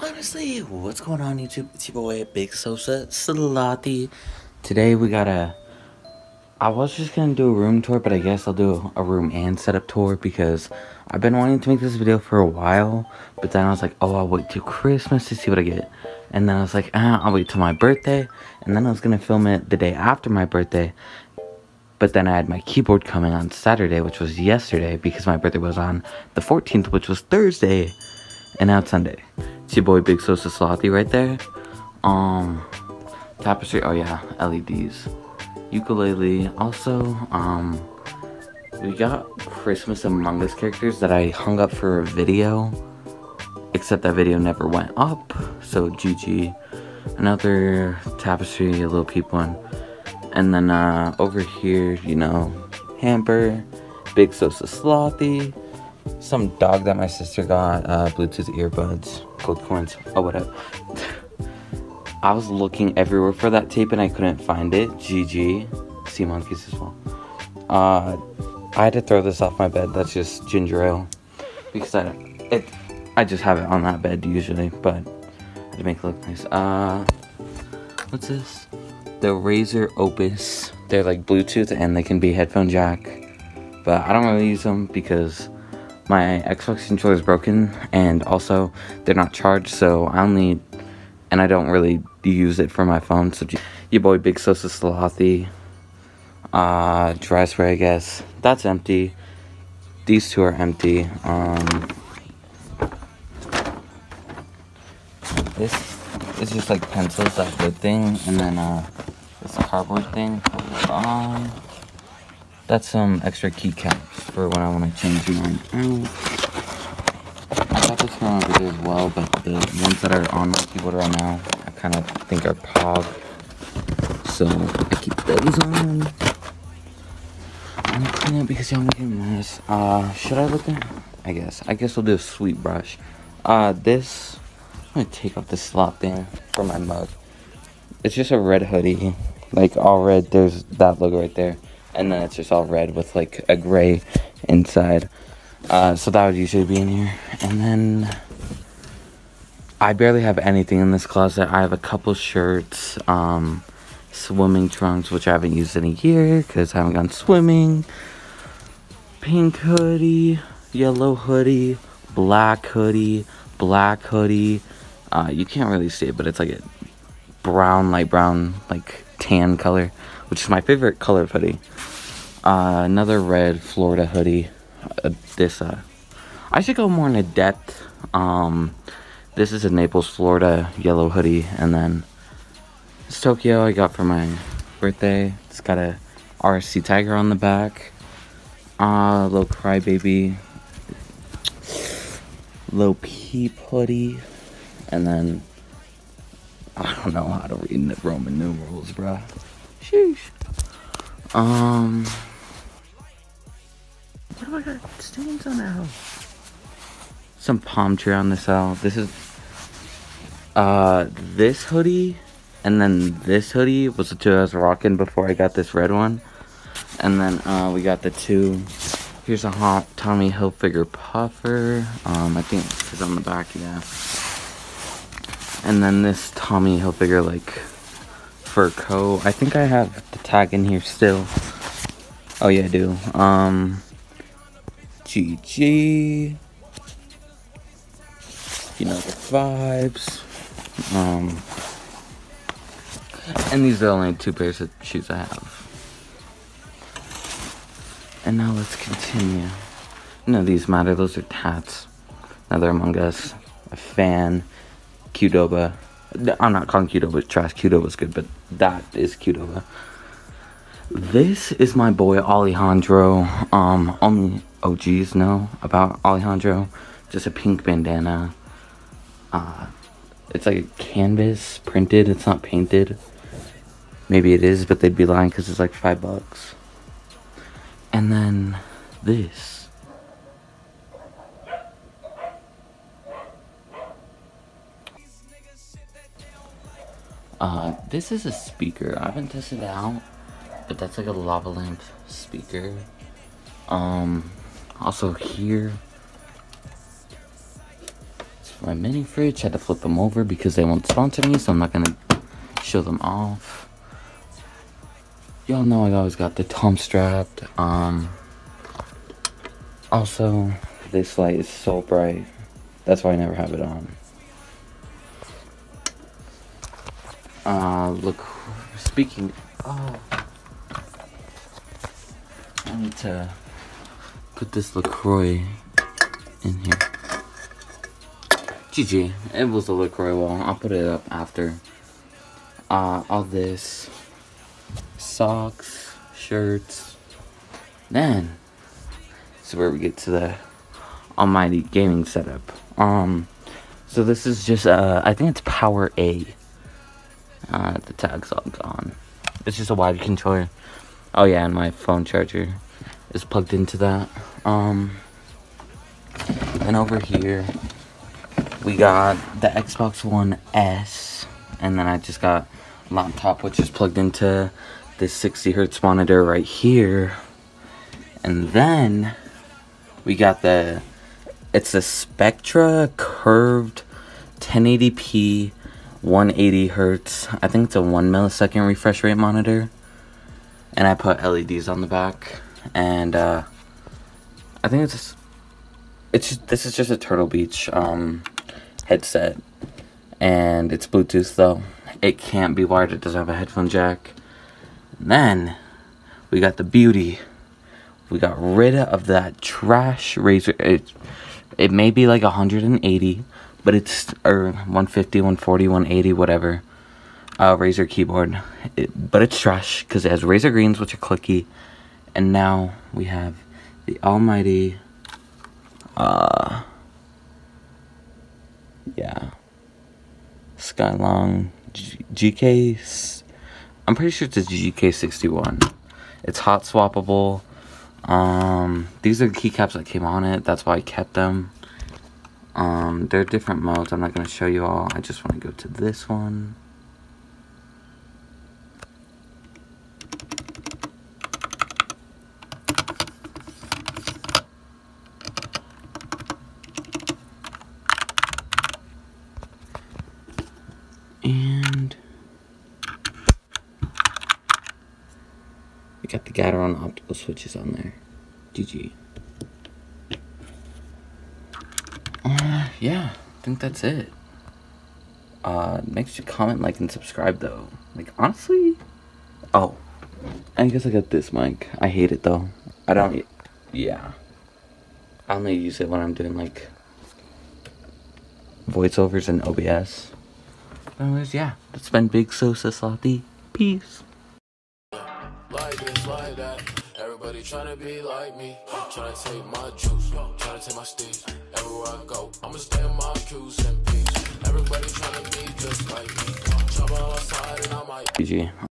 Honestly, what's going on YouTube? It's your boy Big Sosa Slothy. Today we got a. I was just gonna do a room tour, but I guess I'll do a room and setup tour because I've been wanting to make this video for a while. But then I was like, oh, I'll wait till Christmas to see what I get. And then I was like, ah, I'll wait till my birthday. And then I was gonna film it the day after my birthday. But then I had my keyboard coming on Saturday, which was yesterday, because my birthday was on the 14th, which was Thursday. And now it's Sunday. It's your boy Big Sosa Slothy right there. Um, tapestry. Oh yeah, LEDs. Ukulele. Also, um, we got Christmas Among Us characters that I hung up for a video. Except that video never went up. So GG. Another tapestry, a Lil Peep one. And then uh, over here, you know, hamper, Big Sosa Slothy some dog that my sister got, uh, Bluetooth earbuds, gold coins, oh whatever. I was looking everywhere for that tape and I couldn't find it. GG. Sea monkeys as well. Uh, I had to throw this off my bed. That's just ginger ale because I it I just have it on that bed usually, but to make it look nice. Uh, what's this? The Razer Opus. They're like Bluetooth and they can be headphone jack, but I don't really use them because my Xbox controller is broken and also they're not charged so I only and I don't really use it for my phone so your boy Big Sosa Slothy uh dry spray I guess. That's empty. These two are empty um this is just like pencils that good thing and then uh this cardboard thing um that's some extra keycaps for when I want to change mine out. I got this one over there as well, but the ones that are on my keyboard right now, I kind of think are POG. So I keep those on. I'm cleaning up because y'all making a mess. Uh, should I look at? I guess. I guess we'll do a sweet brush. Uh, this. I'm gonna take off the slot thing for my mug. It's just a red hoodie, like all red. There's that logo right there and then it's just all red with like a gray inside. Uh, so that would usually be in here. And then I barely have anything in this closet. I have a couple shirts, um, swimming trunks, which I haven't used in a year because I haven't gone swimming. Pink hoodie, yellow hoodie, black hoodie, black hoodie. Uh, you can't really see it, but it's like a brown, light brown, like tan color which is my favorite color hoodie. Uh, another red Florida hoodie. Uh, this, uh, I should go more into depth. Um, this is a Naples, Florida yellow hoodie. And then this Tokyo I got for my birthday. It's got a RSC Tiger on the back. Uh, little crybaby. Lil Peep hoodie. And then, I don't know how to read the Roman numerals, bruh. Sheesh. Um. What have I got stains on that house? Some palm tree on this L. This is. Uh, this hoodie and then this hoodie was the two I was rocking before I got this red one. And then uh, we got the two. Here's a hot Tommy Hilfiger puffer. Um, I think it's on the back, yeah. And then this Tommy Hilfiger like fur coat. I think I have the tag in here still. Oh yeah, I do. Um, GG. You know the vibes. Um, and these are the only two pairs of shoes I have. And now let's continue. None of these matter. Those are tats. Another Among Us. A fan. Qdoba. I'm not calling Qdoba trash. Qdoba was good, but that is Qdoba. This is my boy Alejandro. Um, only OGs know about Alejandro. Just a pink bandana. Uh, it's like a canvas printed. It's not painted. Maybe it is, but they'd be lying because it's like five bucks. And then this. Uh, this is a speaker. I haven't tested it out, but that's like a lava lamp speaker. Um, also here, my mini fridge. Had to flip them over because they won't sponsor me, so I'm not gonna show them off. Y'all know I always got the Tom strapped. Um, also, this light is so bright. That's why I never have it on. Uh, look, speaking. Oh, I need to put this LaCroix in here. GG. It was a LaCroix wall. I'll put it up after. Uh, all this. Socks, shirts. Then, this is where we get to the almighty gaming setup. Um, so this is just, uh, I think it's PowerA. Uh, the tag's all gone. It's just a wide controller. Oh yeah, and my phone charger is plugged into that. Um, and over here, we got the Xbox One S, and then I just got laptop, which is plugged into this 60 hertz monitor right here. And then we got the, it's a Sceptre curved 1080p 180 hertz. I think it's a 1 millisecond refresh rate monitor. And I put LEDs on the back. And uh, I think it's it's just, this is just a Turtle Beach um, headset. And it's Bluetooth though. It can't be wired, it doesn't have a headphone jack. And then we got the beauty. We got rid of that trash Razer. It, it may be like 180 but it's or 150 140 180 whatever. Uh, Razer keyboard. It, but it's trash because it has Razer greens which are clicky. And now we have the almighty uh yeah Skyloong G GK I'm pretty sure it's a GK61 it's hot swappable. Um these are the keycaps that came on it. That's why I kept them um, there are different modes. I'm not going to show you all. I just want to go to this one. And we got the Gateron optical switches on there. GG. Yeah, I think that's it. Uh, make sure you comment, like, and subscribe, though. Like, honestly, oh, I guess I got this mic. I hate it, though. I don't, yeah. I only use it when I'm doing, like, voiceovers and OBS. Anyways, yeah, that's been Big Sosa Slothy. Peace. Like Everybody trying to be like me. Trying to take my juice, trying to take my stage. Everywhere I go, I'ma stay on my cues and peace. Everybody trying to be just like me. Jump outside and I might. GG.